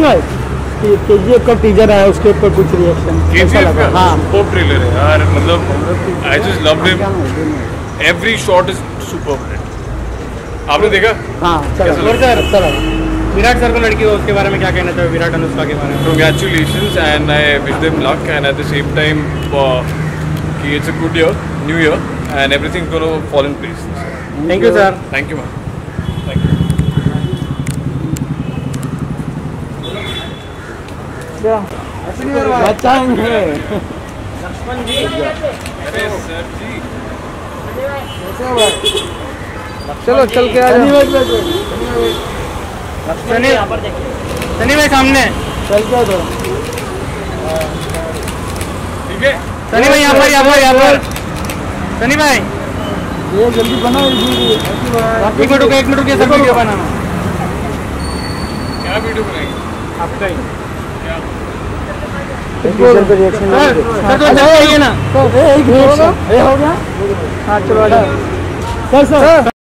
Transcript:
सुनिए के जी एफ़ का टीजर आया उसके ऊपर कुछ रिएक्शन कैसा लगा। हाँ। सुपर ट्रेलर है यार मतलब I just love him every shot is super आपने देखा? हाँ चलो लगा? अच्छा विराट सर को लड़की हो उसके बारे में क्या कहना चाहिए विराट अनुष्का के बारे में। And I wish them luck and at the same time uh, कि a good year, new year and everything's going to fall in place. Thank you sir Thank you man. Thank बचाएँगे अरे सर जी चलो चल के आ सनी भाई सनी भाई सामने चल के आ जाओ। ठीक है सनी भाई यहाँ पर यहाँ पर यहाँ पर सनी भाई ये जल्दी बनाओ ये एक मिनट रुको एक मिनट रुकिए सर वीडियो बनाना। क्या वीडियो बनाएँगे? आपका ही। टीजर पे रिएक्शन तो चाहिए ना एक रिएक्शन हो गया हाँ चलो सर सर